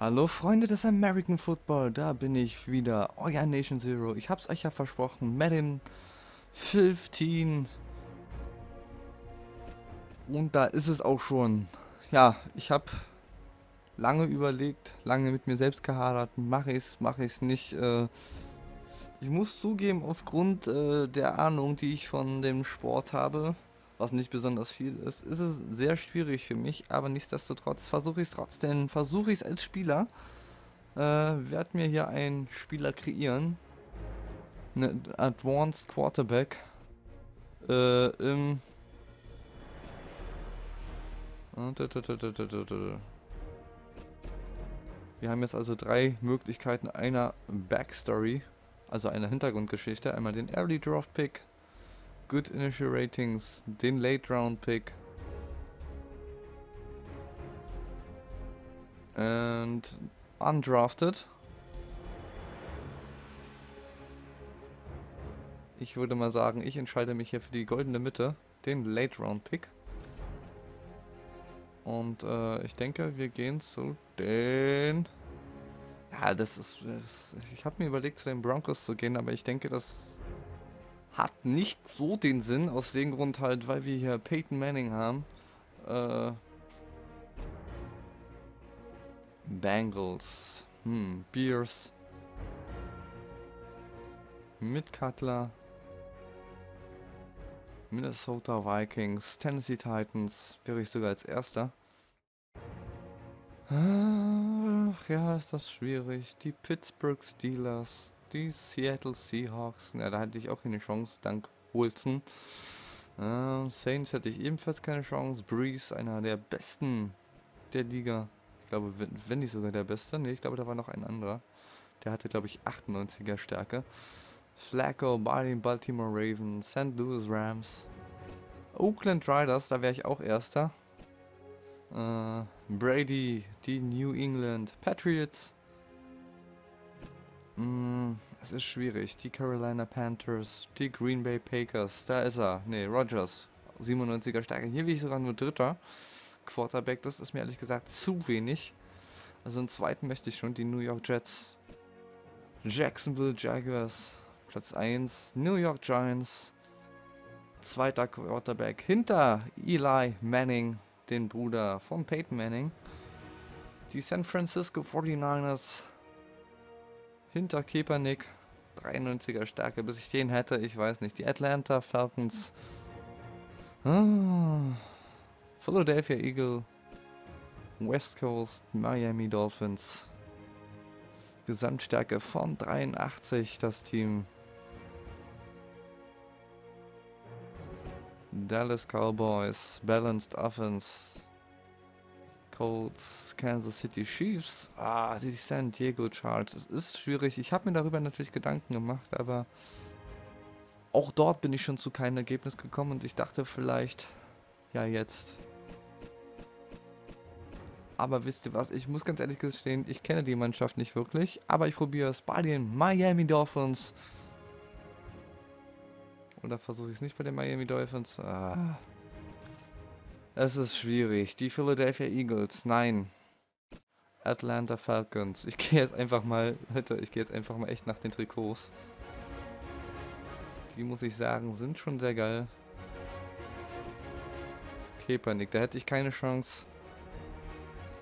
Hallo Freunde des American Football, da bin ich wieder, euer Nation Zero. Ich hab's euch ja versprochen, Madden 15. Und da ist es auch schon. Ja, ich hab lange überlegt, lange mit mir selbst gehadert, mache ich's, mache ich's nicht. Äh, ich muss zugeben, aufgrund äh, der Ahnung, die ich von dem Sport habe, was nicht besonders viel ist, ist es sehr schwierig für mich, aber nichtsdestotrotz versuche ich es trotzdem, versuche ich es als Spieler, äh, werde mir hier einen Spieler kreieren, einen Advanced Quarterback, äh, im wir haben jetzt also drei Möglichkeiten. Einer Backstory, also einer Hintergrundgeschichte. Einmal den Early Draft Pick, Good Initial Ratings, den Late Round Pick und Undrafted. Ich würde mal sagen, ich entscheide mich hier für die goldene Mitte, den Late Round Pick. Und äh, ich denke, wir gehen zu den... Ja, das ist... Das, ich habe mir überlegt, zu den Broncos zu gehen, aber ich denke, das hat nicht so den Sinn. Aus dem Grund halt, weil wir hier Peyton Manning haben. Äh, Bengals. Hm, Beers. Mit Cutler. Minnesota Vikings, Tennessee Titans, wäre ich sogar als erster. Ach ja, ist das schwierig. Die Pittsburgh Steelers, die Seattle Seahawks. Ja, da hatte ich auch keine Chance, dank Wilson. Äh, Saints hatte ich ebenfalls keine Chance. Breeze, einer der besten der Liga. Ich glaube, wenn, wenn nicht sogar der beste. Ne, ich glaube, da war noch ein anderer. Der hatte, glaube ich, 98er Stärke. Flacco bei Baltimore Ravens, St. Louis Rams, Oakland Riders, da wäre ich auch Erster. Äh, Brady, die New England Patriots. Mm, es ist schwierig. Die Carolina Panthers, die Green Bay Packers, da ist er. Ne, Rogers, 97er Stärke. Hier will ich sogar nur Dritter. Quarterback, das ist mir ehrlich gesagt zu wenig. Also einen zweiten möchte ich schon, die New York Jets. Jacksonville Jaguars, Platz 1. New York Giants. Zweiter Quarterback hinter Eli Manning, den Bruder von Peyton Manning. Die San Francisco 49ers hinter Kaepernick. 93er Stärke, bis ich den hätte, ich weiß nicht. Die Atlanta Falcons. Ah, Philadelphia Eagle. West Coast Miami Dolphins. Gesamtstärke von 83 das Team. Dallas Cowboys, Balanced Offense. Colts, Kansas City Chiefs, ah, die San Diego Chargers. Es ist schwierig. Ich habe mir darüber natürlich Gedanken gemacht, aber auch dort bin ich schon zu keinem Ergebnis gekommen und ich dachte vielleicht, ja jetzt. Aber wisst ihr was, ich muss ganz ehrlich gestehen, ich kenne die Mannschaft nicht wirklich, aber ich probiere es bei den Miami Dolphins. Oder versuche ich es nicht bei den Miami Dolphins? Ah. Es ist schwierig. Die Philadelphia Eagles, nein. Atlanta Falcons. Ich gehe jetzt einfach mal, Leute, ich gehe jetzt einfach mal echt nach den Trikots. Die muss ich sagen, sind schon sehr geil. Kaepernick, da hätte ich keine Chance.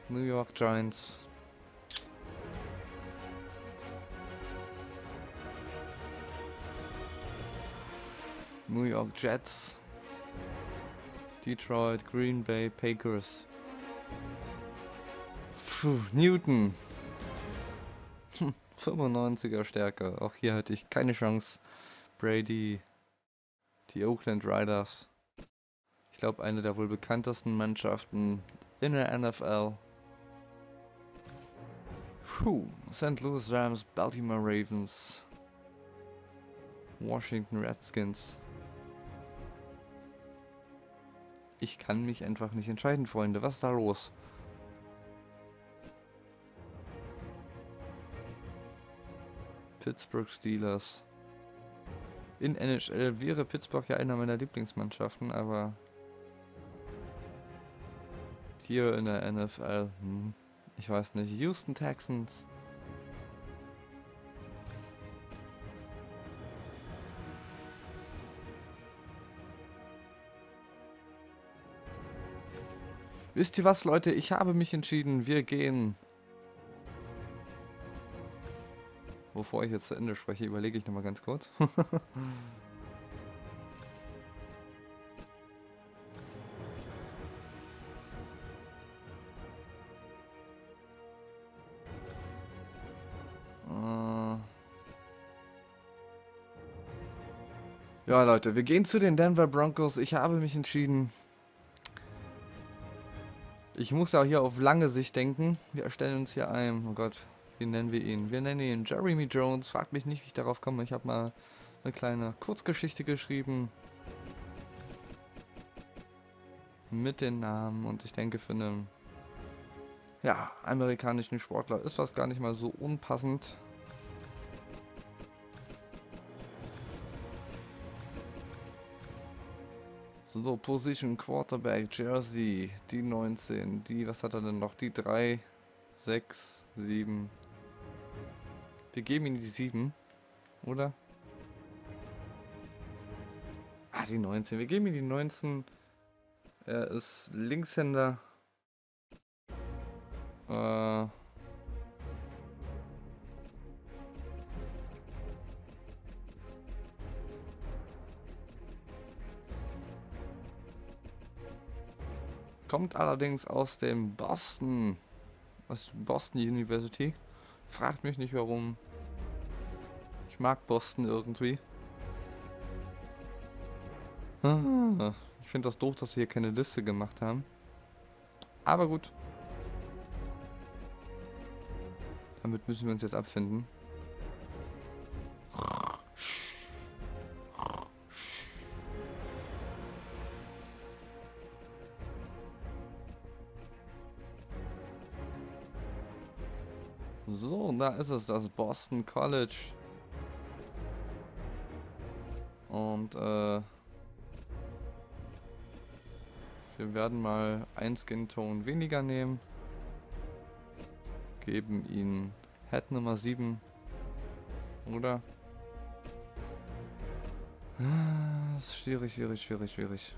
New York Giants. New York Jets, Detroit, Green Bay, Packers. Puh, Newton. 95er Stärke. Auch hier hatte ich keine Chance. Brady, die Oakland Riders. Ich glaube, eine der wohl bekanntesten Mannschaften in der NFL. Puh, St. Louis Rams, Baltimore Ravens, Washington Redskins. Ich kann mich einfach nicht entscheiden, Freunde. Was ist da los? Pittsburgh Steelers. In NHL wäre Pittsburgh ja einer meiner Lieblingsmannschaften, aber hier in der NFL hm, Ich weiß nicht. Houston Texans. Wisst ihr was, Leute? Ich habe mich entschieden. Wir gehen. Bevor ich jetzt zu Ende spreche, überlege ich nochmal ganz kurz. Äh. Ja, Leute, wir gehen zu den Denver Broncos. Ich habe mich entschieden. Ich muss ja hier auf lange Sicht denken. Wir erstellen uns hier ein. Oh Gott, wie nennen wir ihn? Wir nennen ihn Jeremy Jones. Fragt mich nicht, wie ich darauf komme. Ich habe mal eine kleine Kurzgeschichte geschrieben. Mit den Namen. Und ich denke, für einen ja, amerikanischen Sportler ist das gar nicht mal so unpassend. So, Position Quarterback, Jersey, die 19, die, was hat er denn noch? Die 3, 6, 7. Wir geben ihm die 7, oder? Ah, die 19. Wir geben ihm die 19. Er ist Linkshänder. Äh... Kommt allerdings aus dem Boston, aus Boston University. Fragt mich nicht warum. Ich mag Boston irgendwie. Ah, ich finde das doof, dass sie hier keine Liste gemacht haben. Aber gut. Damit müssen wir uns jetzt abfinden. Da ist es, das Boston College. Und äh, wir werden mal ein Skin-Tone weniger nehmen. Geben ihn Head Nummer 7. Oder? Das ist schwierig, schwierig, schwierig, schwierig.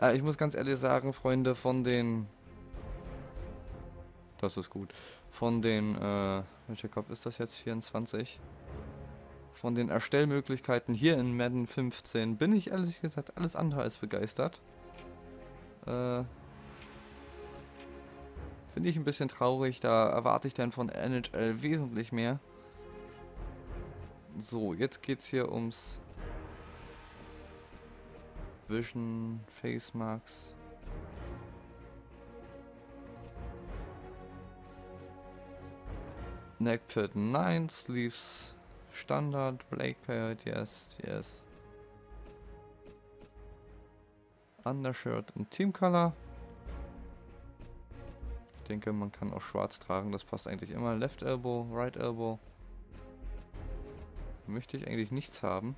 Ja, ich muss ganz ehrlich sagen, Freunde, von den das ist gut. Von den, äh, welcher Kopf ist das jetzt? 24. Von den Erstellmöglichkeiten hier in Madden 15 bin ich ehrlich gesagt alles andere als begeistert. Äh, Finde ich ein bisschen traurig, da erwarte ich dann von NHL wesentlich mehr. So, jetzt geht's hier ums Vision, Face Marks. Neckpad 9, Sleeves Standard, Blake Pad, yes, yes. Undershirt in Team Color. Ich denke, man kann auch schwarz tragen, das passt eigentlich immer. Left Elbow, Right Elbow. Möchte ich eigentlich nichts haben.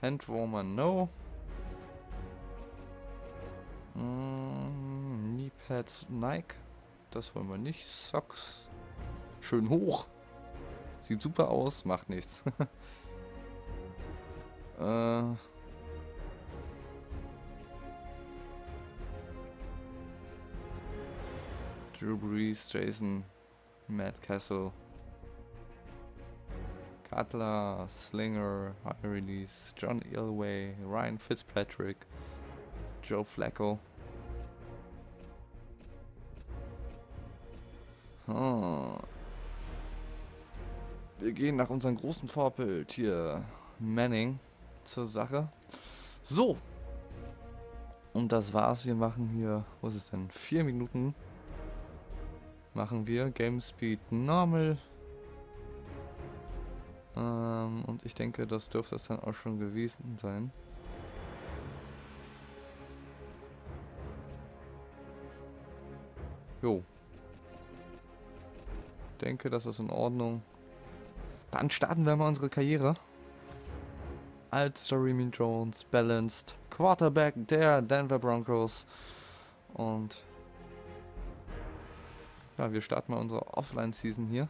Handwarmer, no. Kneepads Nike. Das wollen wir nicht. Socks. Schön hoch. Sieht super aus, macht nichts. äh. Drew Brees, Jason, Matt Castle, Cutler, Slinger, High Release, John Ilway, Ryan Fitzpatrick, Joe Flacco. Gehen nach unserem großen Vorbild hier, Manning, zur Sache. So. Und das war's. Wir machen hier, wo ist es denn? Vier Minuten machen wir. Game Speed Normal. Ähm, und ich denke, das dürfte es dann auch schon gewesen sein. Jo. Denke, das ist in Ordnung. Dann starten wir mal unsere Karriere. Als Jeremy Jones, Balanced, Quarterback der Denver Broncos. Und ja, wir starten mal unsere Offline-Season hier.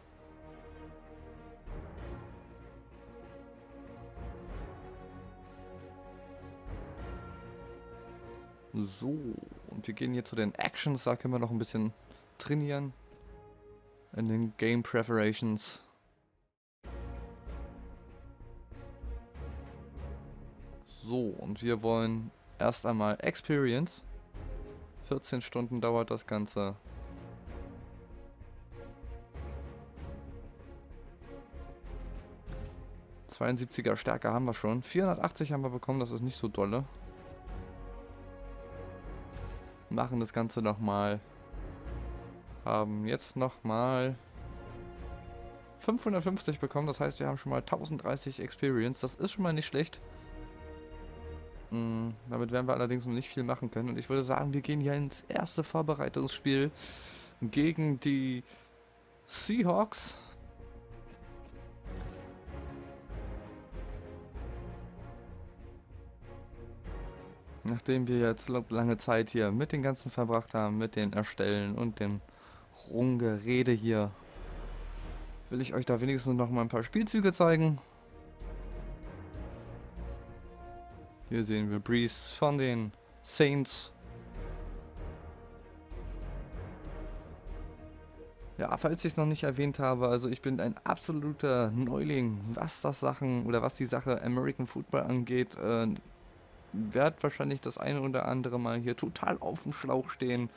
So, und wir gehen hier zu den Actions, da können wir noch ein bisschen trainieren. In den Game Preparations. So, und wir wollen erst einmal Experience. 14 Stunden dauert das Ganze. er Stärke haben wir schon. 480 haben wir bekommen, das ist nicht so dolle. Machen das Ganze nochmal. Haben jetzt nochmal 550 bekommen, das heißt wir haben schon mal 1030 Experience. Das ist schon mal nicht schlecht. Mm, damit werden wir allerdings noch nicht viel machen können. Und ich würde sagen, wir gehen hier ins erste Vorbereitungsspiel gegen die Seahawks. Nachdem wir jetzt lange Zeit hier mit den ganzen verbracht haben, mit den Erstellen und dem Rumgerede hier, will ich euch da wenigstens noch mal ein paar Spielzüge zeigen. Hier sehen wir Breeze von den Saints. Ja, falls ich es noch nicht erwähnt habe, also ich bin ein absoluter Neuling, was das Sachen oder was die Sache American Football angeht. Äh, werde wahrscheinlich das eine oder andere Mal hier total auf dem Schlauch stehen.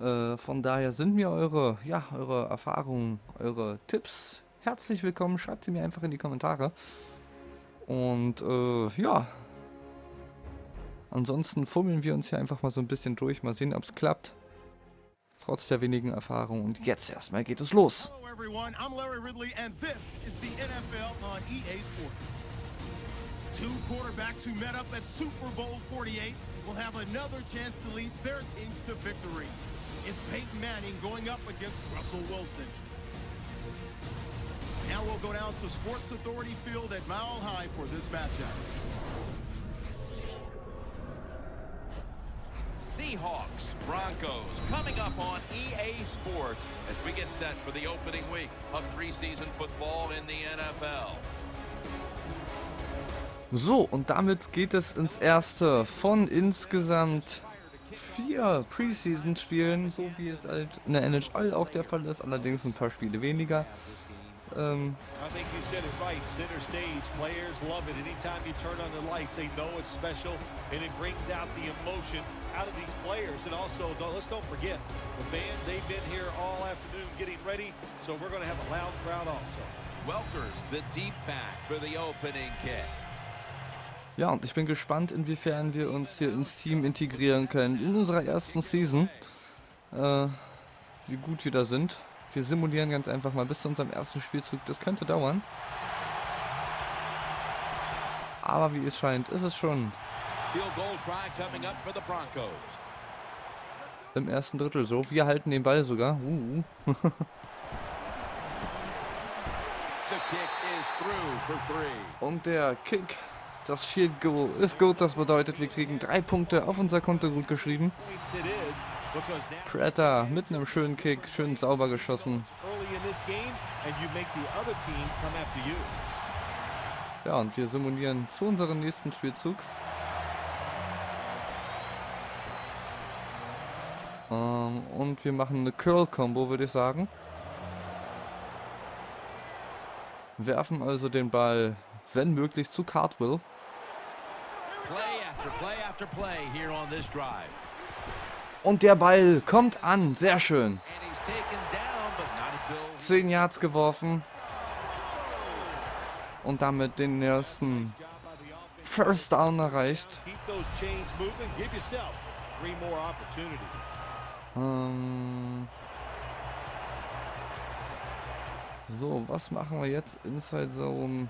Äh, von daher sind mir eure, ja, eure Erfahrungen, eure Tipps herzlich willkommen. Schreibt sie mir einfach in die Kommentare. Und äh, ja, Ansonsten fummeln wir uns hier einfach mal so ein bisschen durch, mal sehen, ob es klappt. Trotz der wenigen Erfahrung. Und jetzt erstmal geht es los. Hello everyone, I'm Larry Ridley and this is the NFL on EA Sports. Two quarterbacks who met up at Super Bowl 48 will have another chance to lead their teams to victory. It's Peyton Manning going up against Russell Wilson. Now we'll go down to Sports Authority Field at Mile High for this matchup. Seahawks, Broncos, coming up on EA Sports as we get set for the opening week of preseason football in the NFL. So, und damit geht es ins erste von insgesamt vier Preseason-Spielen, so wie es halt in der NHL auch der Fall ist, allerdings ein paar Spiele weniger. Um, I think you said it right. Center stage, players love it. Anytime you turn on the lights, they know it's special, and it brings out the emotion out of these players. And also, don't, let's don't forget, the fans, they've been here all afternoon getting ready, so we're going to have a loud crowd also. Welkers, the deep back for the opening kick. Ja, und ich bin gespannt, inwiefern wir uns hier ins Team integrieren können in unserer ersten Season. Äh, wie gut wir da sind. Wir simulieren ganz einfach mal bis zu unserem ersten Spielzug. Das könnte dauern. Aber wie es scheint, ist es schon im ersten Drittel so. Wir halten den Ball sogar. Uh. Und der Kick, das Field Goal ist gut. Das bedeutet, wir kriegen drei Punkte auf unser Konto gut geschrieben. Predator mit einem schönen Kick, schön sauber geschossen. Ja, und wir simulieren zu unserem nächsten Spielzug. Ähm, und wir machen eine Curl-Combo, würde ich sagen. Werfen also den Ball, wenn möglich, zu Cartwheel. Play after play after play here on this drive. Und der Ball kommt an. Sehr schön. 10 Yards geworfen. Und damit den ersten First Down erreicht. Ähm so, was machen wir jetzt? Inside Zone.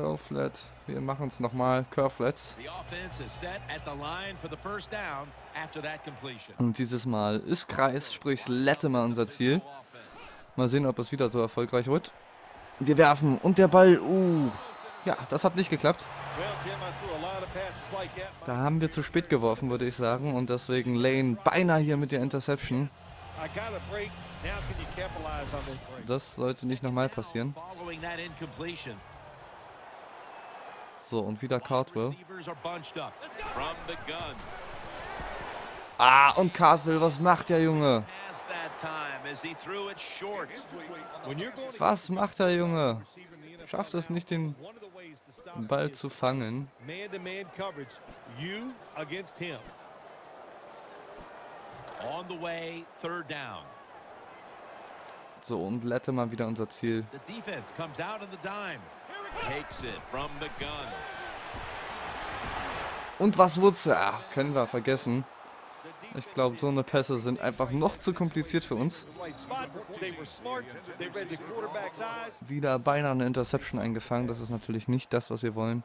Curflet. Wir machen es nochmal. Curflets. Und dieses Mal ist Kreis, sprich Lettema unser Ziel. Mal sehen, ob es wieder so erfolgreich wird. Wir werfen und der Ball, uh, ja, das hat nicht geklappt. Da haben wir zu spät geworfen, würde ich sagen. Und deswegen Lane beinahe hier mit der Interception. Das sollte nicht nochmal passieren. So, und wieder Cartwell. Ah, und Cartwell, was macht der Junge? Was macht der Junge? Schafft es nicht, den Ball zu fangen. So, und Lette mal wieder unser Ziel. Und was wird's? Ja, können wir vergessen. Ich glaube, so eine Pässe sind einfach noch zu kompliziert für uns. Wieder beinahe eine Interception eingefangen. Das ist natürlich nicht das, was wir wollen.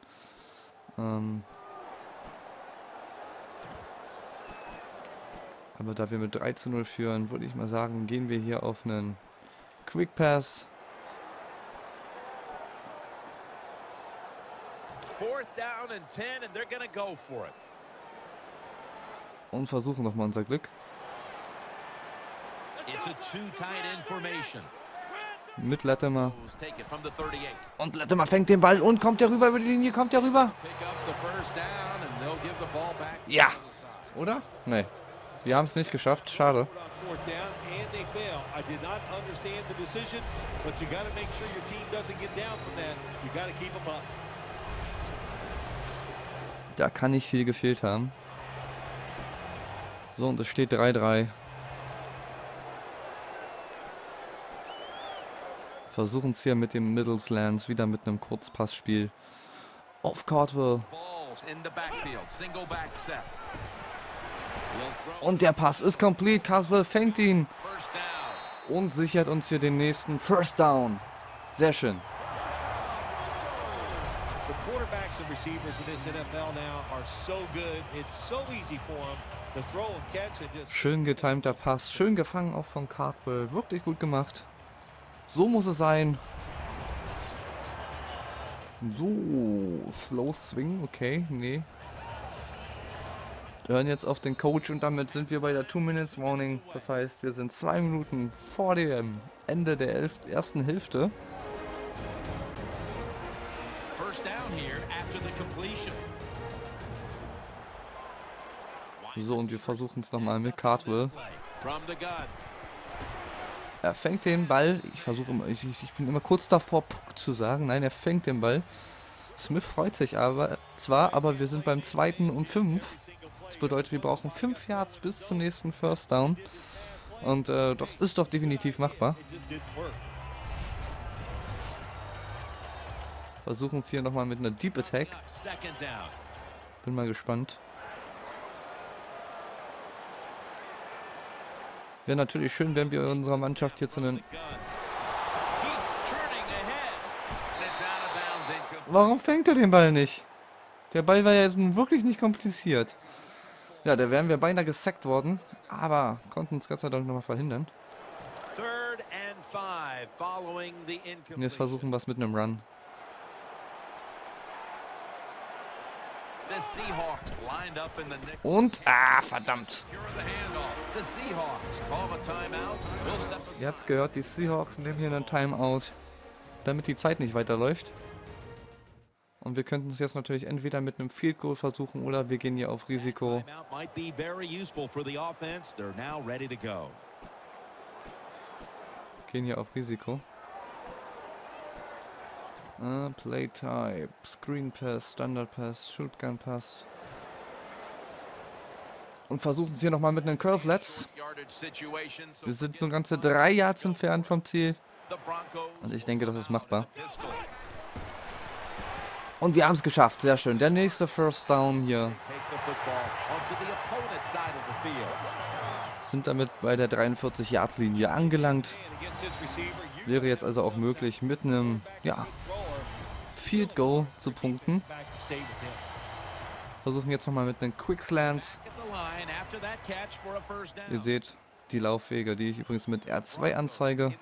Ähm Aber da wir mit 3 zu 0 führen, würde ich mal sagen, gehen wir hier auf einen Quick Pass. Fourth down and 10 and they're gonna go for it und versuchen nochmal unser Glück. Mit Latimer. Und Latimer fängt den Ball und kommt der rüber über die Linie, kommt der rüber. Ja. Oder? Nee. Wir haben es nicht geschafft, schade. Da kann nicht viel gefehlt haben. So, und es steht 3-3. Versuchen es hier mit dem Middleslands wieder mit einem Kurzpassspiel auf Cardwell. Und der Pass ist complete. Cardwell fängt ihn und sichert uns hier den nächsten First Down. Sehr schön. Quarterbacks and receivers in this NFL now are so good. It's so easy for them Schön getimter Pass, schön gefangen auch von Cardwell, wirklich gut gemacht. So muss es sein. So, Slow Swing, okay, nee. Wir hören jetzt auf den Coach und damit sind wir bei der 2 Minutes Warning. Das heißt, wir sind zwei Minuten vor dem Ende der elf, ersten Hälfte. So, und wir versuchen es nochmal mit Cartwell. Er fängt den Ball. Ich versuche immer, ich, ich, bin immer kurz davor, Puck zu sagen. Nein, er fängt den Ball. Smith freut sich aber zwar, aber wir sind beim zweiten und fünf. Das bedeutet, wir brauchen fünf Yards bis zum nächsten First Down. Und äh, das ist doch definitiv machbar. Versuchen es hier nochmal mit einer Deep Attack. Bin mal gespannt. Wäre natürlich schön, wenn wir unserer Mannschaft jetzt einen... Warum fängt er den Ball nicht? Der Ball war ja jetzt wirklich nicht kompliziert. Ja, da wären wir beinahe gesackt worden, aber konnten es Gott sei Dank nochmal verhindern. Und jetzt versuchen wir es mit einem Run. Und, ah, verdammt. Ihr habt es gehört, die Seahawks nehmen hier einen Timeout, damit die Zeit nicht weiterläuft. Und wir könnten es jetzt natürlich entweder mit einem Field Goal versuchen oder wir gehen hier auf Risiko. Gehen hier auf Risiko. Uh, Play Type, Screen Pass, Standard Pass, Shootgun Pass. Und versuchen es hier nochmal mit einem Curve Let's. Wir sind nur ganze drei Yards entfernt vom Ziel. Und ich denke, das ist machbar. Und wir haben es geschafft. Sehr schön. Der nächste First Down hier. Sind damit bei der 43-Yard-Linie angelangt. Wäre jetzt also auch möglich mit einem, ja, Field Goal zu punkten. Versuchen jetzt nochmal mit einem Quickslant. Ihr seht, die Laufwege, die ich übrigens mit R2 anzeige.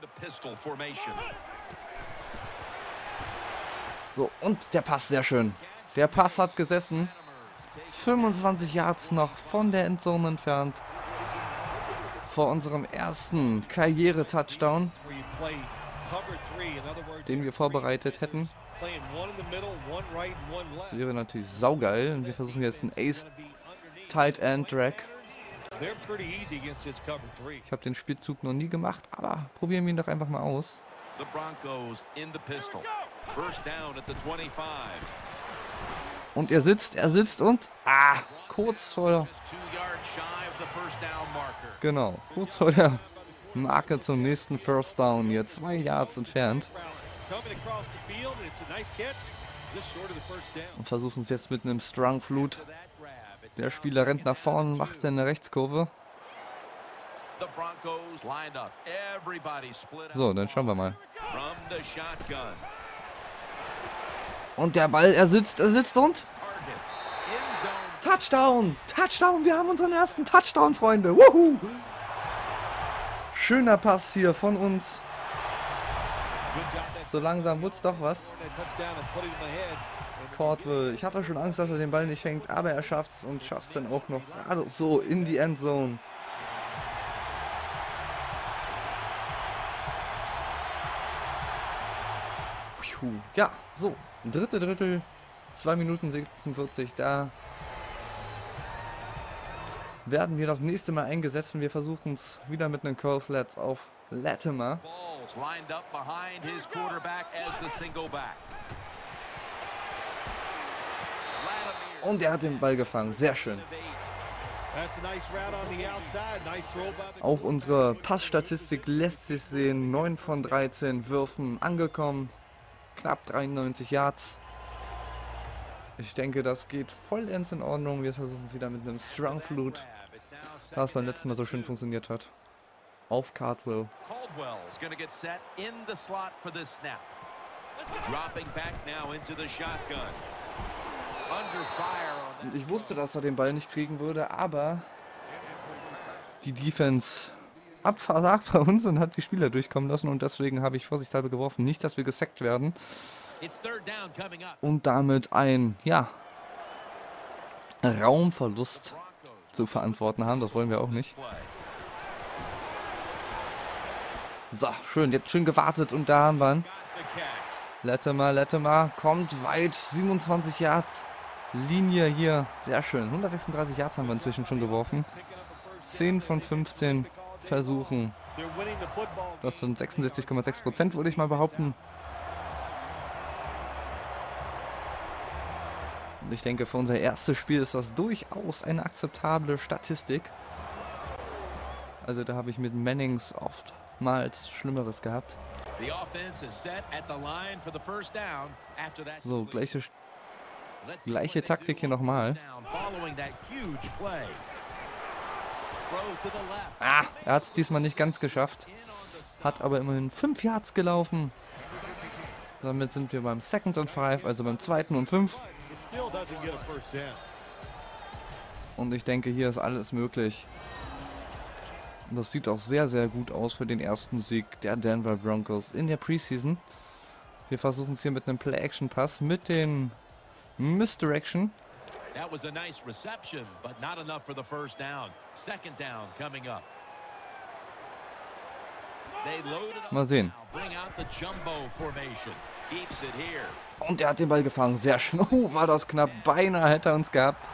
So, und der Pass, sehr schön. Der Pass hat gesessen. 25 Yards noch von der Endzone entfernt. Vor unserem ersten Karriere-Touchdown, den wir vorbereitet hätten. Das wäre natürlich saugeil. Und wir versuchen jetzt einen Ace Tight End Drag. Ich habe den Spielzug noch nie gemacht, aber probieren wir ihn doch einfach mal aus. The Broncos in the pistol. First down at the 25. Und er sitzt, er sitzt und... Ah, kurz vor... Genau, kurz vor der Marke zum nächsten First Down. Hier zwei Yards entfernt. Und versuchen es jetzt mit einem Strong Flut. Der Spieler rennt nach vorne, macht seine Rechtskurve. So, dann schauen wir mal. Und der Ball, er sitzt, er sitzt und... Touchdown! Touchdown! Wir haben unseren ersten Touchdown, Freunde! Wuhu! Schöner Pass hier von uns. So langsam wird's doch was. Cordwell. Ich hatte schon Angst, dass er den Ball nicht fängt, aber er schafft's und schafft's dann auch noch gerade so in die Endzone. Ja, so. Dritte Drittel, 2 Minuten 46, da werden wir das nächste Mal eingesetzt und wir versuchen es wieder mit einem Curve Flats auf Latimer. Und er hat den Ball gefangen, sehr schön. Auch unsere Passstatistik lässt sich sehen, 9 von 13 Würfen angekommen knapp 93 Yards. Ich denke, das geht vollends in Ordnung. Wir versuchen es wieder mit einem Strong Flute, da es beim letzten Mal so schön funktioniert hat. Auf Cardwell. Und ich wusste, dass er den Ball nicht kriegen würde, aber die Defense abversagt bei uns und hat die Spieler durchkommen lassen und deswegen habe ich vorsichtshalber geworfen. Nicht, dass wir gesackt werden. Und damit ein, ja, Raumverlust zu verantworten haben. Das wollen wir auch nicht. So, schön, jetzt schön gewartet und da haben wir ihn. Lettemer, Lettemer kommt weit, 27 Yards Linie hier, sehr schön. 136 Yards haben wir inzwischen schon geworfen. 10 von 15 Versuchen. Das sind 66,6 Prozent, würde ich mal behaupten. Und ich denke, für unser erstes Spiel ist das durchaus eine akzeptable Statistik. Also da habe ich mit Mannings oftmals Schlimmeres gehabt. So, gleiche, gleiche Taktik hier nochmal. Ah, er hat es diesmal nicht ganz geschafft. Hat aber immerhin 5 Yards gelaufen. Damit sind wir beim Second und 5, also beim zweiten und 5. Und ich denke, hier ist alles möglich. Und das sieht auch sehr, sehr gut aus für den ersten Sieg der Denver Broncos in der Preseason. Wir versuchen es hier mit einem Play-Action-Pass mit den Misdirection. That was a nice reception, but not enough for the first down. Second down coming up. Mal sehen. Und er hat den Ball gefangen. Sehr schön. Oh, war das knapp. Beinahe hätte er uns gehabt.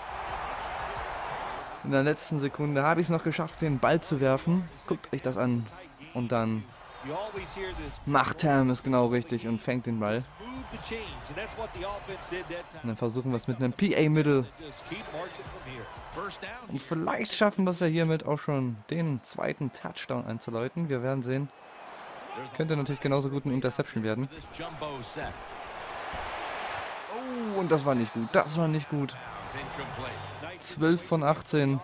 In der letzten Sekunde habe ich es noch geschafft, den Ball zu werfen. Guckt euch das an. Und dann macht Ham es genau richtig und fängt den Ball. Und dann versuchen wir es mit einem PA-Mittel. Und vielleicht schaffen wir es ja hiermit auch schon den zweiten Touchdown einzuläuten. Wir werden sehen. Könnte natürlich genauso gut ein Interception werden. Oh, und das war nicht gut. Das war nicht gut. 12 von 18.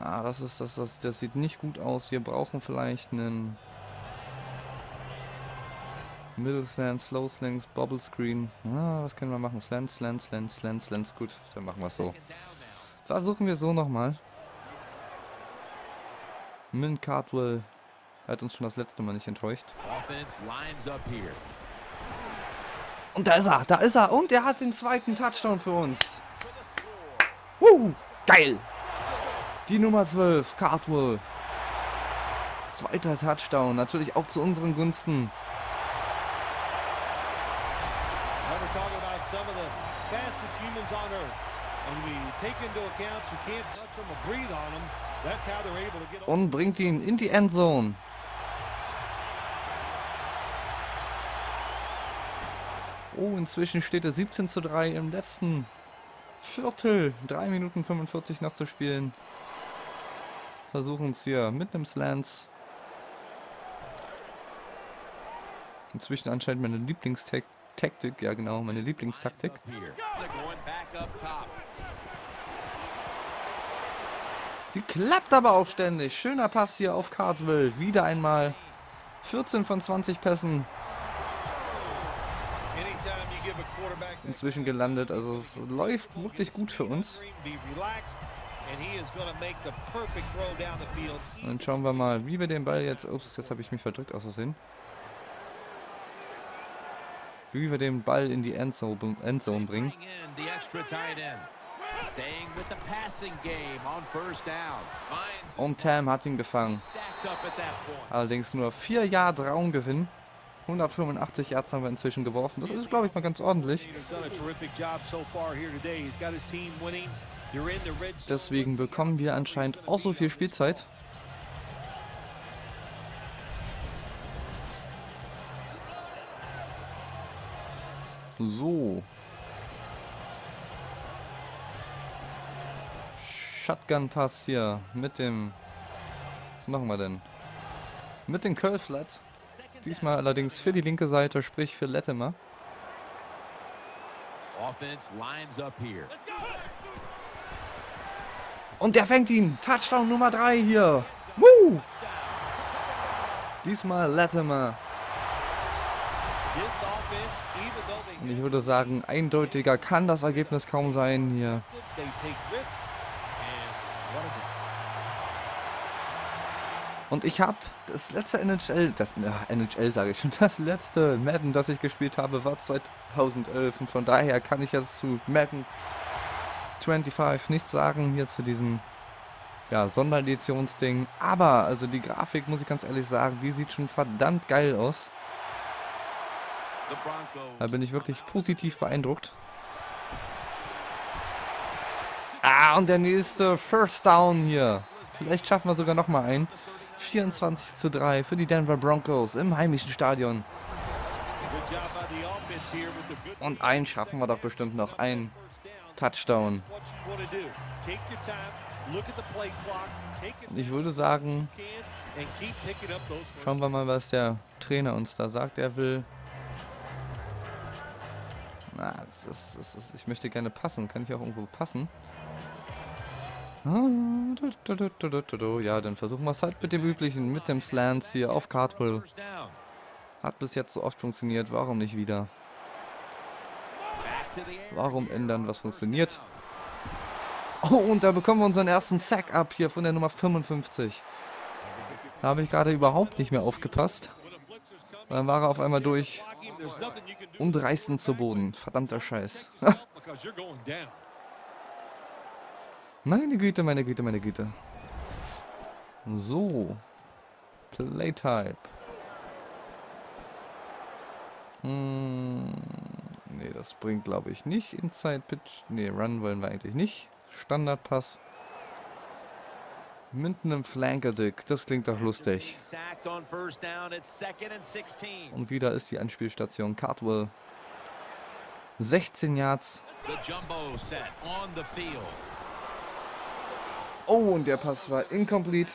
Ah, das ist das, das, das sieht nicht gut aus. Wir brauchen vielleicht einen Middle Slant, Slow Slings, Bobble Screen. Ah, was können wir machen? Slant, Slant, Slant, Slant, Slant. Gut, dann machen wir es so. Versuchen wir so nochmal. Min Cardwell hat uns schon das letzte Mal nicht enttäuscht. Und da ist er, da ist er. Und er hat den zweiten Touchdown für uns. Uh, geil. Die Nummer 12, Cardwell. Zweiter Touchdown, natürlich auch zu unseren Gunsten. Und bringt ihn in die Endzone. Oh, inzwischen steht es 17 zu 3 im letzten Viertel. 3 Minuten 45 noch zu spielen. Versuchen es hier mit einem Slants. Inzwischen anscheinend meine Lieblingstaktik. Ja genau, meine Lieblingstaktik. Sie klappt aber auch ständig. Schöner Pass hier auf Cardwell. Wieder einmal 14 von 20 Pässen. Inzwischen gelandet. Also es läuft wirklich gut für uns. Und dann schauen wir mal, wie wir den Ball jetzt... Ups, jetzt habe ich mich verdrückt aus Versehen. Wie wir den Ball in die Endzone, Endzone bringen. Und Tam hat ihn gefangen. Allerdings nur 4 Yard Raumgewinn. 185 Yards haben wir inzwischen geworfen. Das ist, glaube ich, mal ganz ordentlich. Deswegen bekommen wir anscheinend auch so viel Spielzeit. So. Shotgun-Pass hier mit dem... Was machen wir denn? Mit dem Curl Flat. Diesmal allerdings für die linke Seite, sprich für Latimer. Und der fängt ihn. Touchdown Nummer 3 hier. Woo! Diesmal Latimer. Und ich würde sagen, eindeutiger kann das Ergebnis kaum sein hier. Und ich habe das letzte NHL, das NHL sage ich schon, das letzte Madden, das ich gespielt habe, war 2011. Und von daher kann ich jetzt zu Madden 25 nichts sagen, hier zu diesem ja, Sondereditionsding. Aber, also die Grafik, muss ich ganz ehrlich sagen, die sieht schon verdammt geil aus. Da bin ich wirklich positiv beeindruckt. Ah, und der nächste First Down hier. Vielleicht schaffen wir sogar nochmal einen. 24 zu 3 für die Denver Broncos im heimischen Stadion. Und einen schaffen wir doch bestimmt noch. Ein Touchdown. Und ich würde sagen, schauen wir mal, was der Trainer uns da sagt. Er will... Na, das ist, das ist, ich möchte gerne passen. Kann ich auch irgendwo passen? Ja, dann versuchen wir es halt mit dem üblichen, mit dem Slants hier auf Cardwell. Hat bis jetzt so oft funktioniert, warum nicht wieder? Warum ändern, was funktioniert? Oh, und da bekommen wir unseren ersten Sack ab hier von der Nummer 55. Da habe ich gerade überhaupt nicht mehr aufgepasst. Dann war er auf einmal durch und reißt uns zu Boden. Verdammter Scheiß. Meine Güte, meine Güte, meine Güte. So. Playtype. Hm, nee, das bringt glaube ich nicht. Inside Pitch. Nee, Run wollen wir eigentlich nicht. Standardpass. Mit einem Flanker-Dick. Das klingt doch lustig. Und wieder ist die Anspielstation Cardwell. 16 Yards. Oh, und der Pass war incomplete.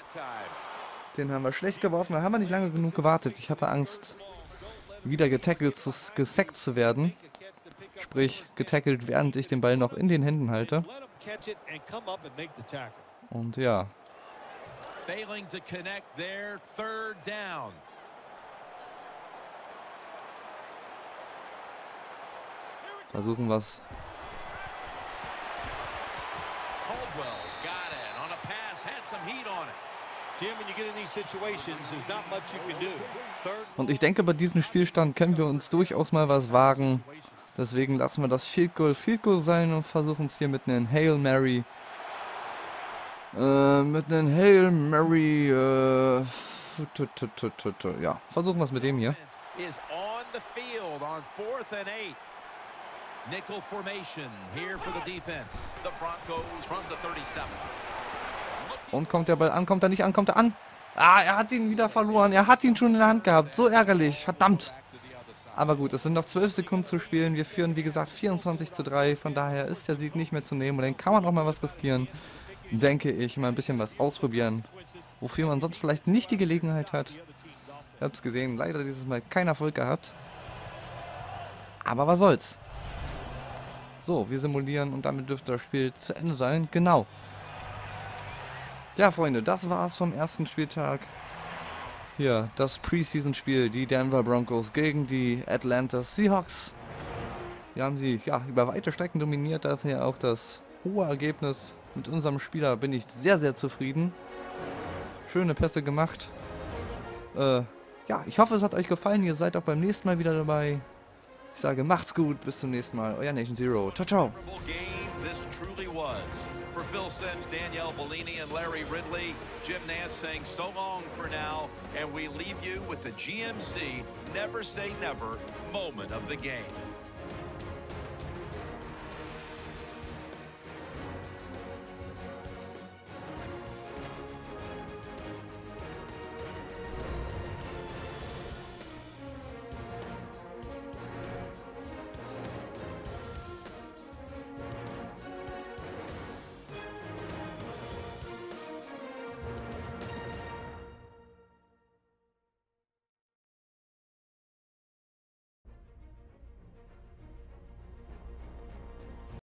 Den haben wir schlecht geworfen. Da haben wir nicht lange genug gewartet. Ich hatte Angst, wieder getackelt, gesackt zu werden. Sprich, getackelt, während ich den Ball noch in den Händen halte. Und ja. Versuchen. Caldwell's got on a pass, had some heat on it. Und ich denke, bei diesem Spielstand können wir uns durchaus mal was wagen. Deswegen lassen wir das Field Goal Field Goal sein und versuchen es hier mit einem Hail Mary. Äh, mit einem Hail Mary. Äh, tu, tu, tu, tu, tu. ja, versuchen wir es mit dem hier. is on the field on fourth and eight. Nickel formation here for the defense. The Broncos from the 37. Und kommt der Ball an? Kommt er nicht an? Kommt er an? Ah, er hat ihn wieder verloren. Er hat ihn schon in der Hand gehabt. So ärgerlich. Verdammt. Aber gut, es sind noch 12 Sekunden zu spielen. Wir führen, wie gesagt, 24 zu 3. Von daher ist der Sieg nicht mehr zu nehmen. Und dann kann man auch mal was riskieren. Denke ich. Mal ein bisschen was ausprobieren. Wofür man sonst vielleicht nicht die Gelegenheit hat. Ihr habt es gesehen. Leider dieses Mal keinen Erfolg gehabt. Aber was soll's. So, wir simulieren und damit dürfte das Spiel zu Ende sein. Genau. Ja, Freunde, das war's vom ersten Spieltag. Hier, das Preseason-Spiel, die Denver Broncos gegen die Atlanta Seahawks. Wir haben sie ja, über weite Strecken dominiert, daher auch das hohe Ergebnis. Mit unserem Spieler bin ich sehr, sehr zufrieden. Schöne Pässe gemacht. Äh, ja, ich hoffe, es hat euch gefallen. Ihr seid auch beim nächsten Mal wieder dabei. Ich sage, macht's gut, bis zum nächsten Mal. Euer Nation Zero. Ciao, ciao. Phil Sims, Danielle Bellini, and Larry Ridley, Jim Nance saying so long for now, and we leave you with the GMC Never Say Never moment of the game.